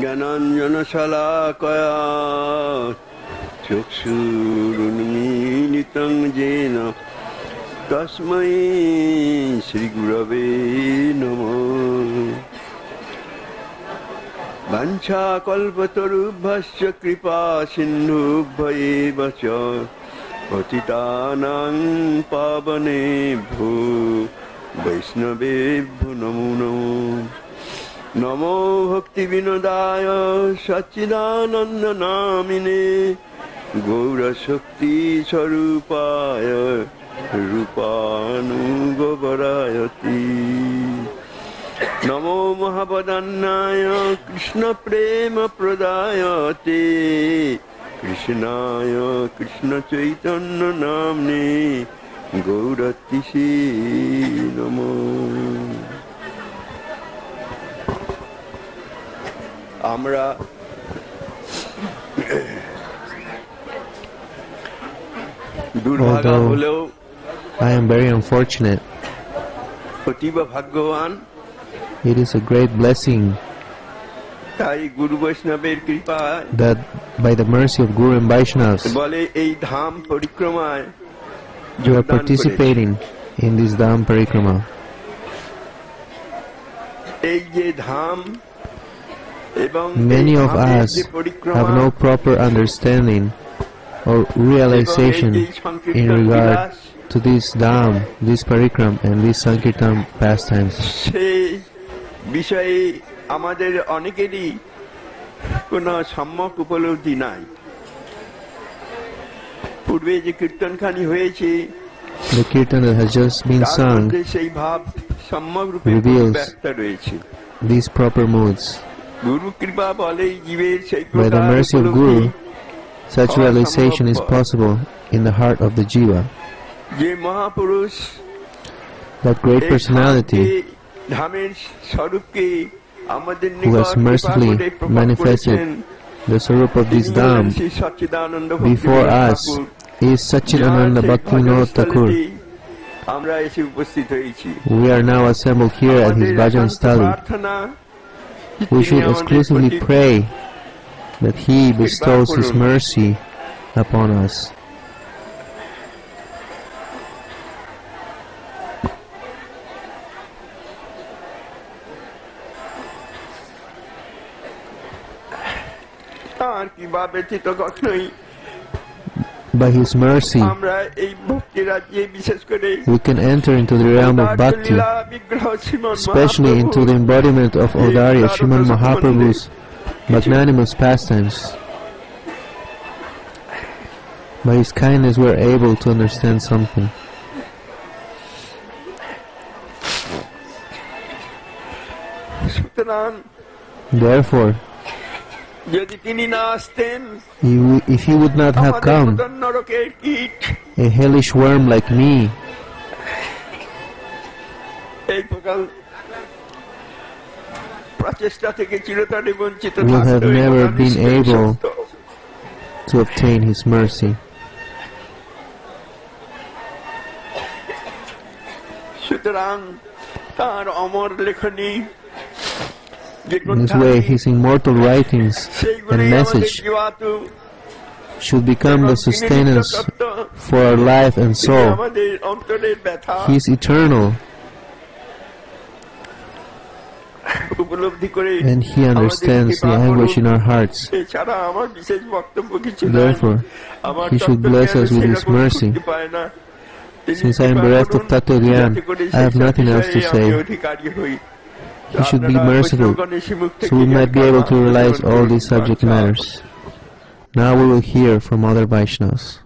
জ্ঞানাঞ্জনশলাকয়া চক্ষুরুন্মীলিতং যেন তস্মৈ শ্রীগুরবে নম। বাঞ্ছাকল্পতরুভ্য কৃপা সিন্ধুভ্যেব চ পতিতানাং বৈষ্ণবে বৈষ্ণবেভ্যো নমো নমঃ। নমো ভক্তি বিনোদায় সচিদানন্দ নামিনে গৌর শক্তি স্বরূপায় রূপানুগবরায়তি নমো মহাবদান্নায় কৃষ্ণ প্রেম প্রদায়তে কৃষ্ণায় কৃষ্ণ চৈতন্য নামনে গৌরতিষে নমঃ আমরা দুর্ভাগা Although- হলেও I am very unfortunate. অতীব ভাগ্যবান It is a great blessing তাই গুরু বৈষ্ণবের কৃপায় that by the mercy of Guru and Vaishnavas, বলে এই ধাম পরিক্রমায় you are যোগদান করেছি। participating in this Dham Parikrama. এই যে ধাম এবং Many এই of ধামের us যে পরিক্রমা have no proper understanding or এবং এই realization যে in সংকীর্তন regard Vilas, to this Dham, this Parikram and these Sankirtan pastimes. সেই বিষয়ে আমাদের অনেকেরই কোনো সম্যক উপলব্ধি নাই পূর্বে যে কীর্তনখানি হয়েছে The kirtan that has just been তার sung, মধ্যে সেই ভাব সম্যক রূপে reveals ব্যক্ত রয়েছে these proper moods. By the mercy of Guru, such realization is possible in the heart of the Jiva. That great personality who has mercifully manifested the Sarup of this Dham before us is Sachidananda Bhakti Thakur. We are now assembled here at his Bhajan study we should exclusively pray that He bestows His mercy upon us. Thank you, Baba by His mercy, we can enter into the realm of bhakti, especially into the embodiment of Audarya Shriman Mahaprabhu's magnanimous pastimes. By His kindness, we are able to understand something. Therefore, যদি তিনি না আসতেন he w- if he would not have আমাদের come, মতন নরকের কীট a hellish worm like me এই প্রকার প্রচেষ্টা থেকে চিরতরে বঞ্চিত Would have থাকতো এই never প্রকার been নিষ্ঠুর able সত্য। to obtain his mercy. সুতরাং তার অমর লেখনী যে In this way, his immortal writings and message should become the sustenance for our life and soul. He is eternal. And he understands the language in our hearts. Therefore, he should bless us with his mercy. Since I am bereft of Tattva Gyan, I have nothing else to say. He should be merciful, so we might be able to realize all these subject matters. Now we will hear from other Vaishnavas.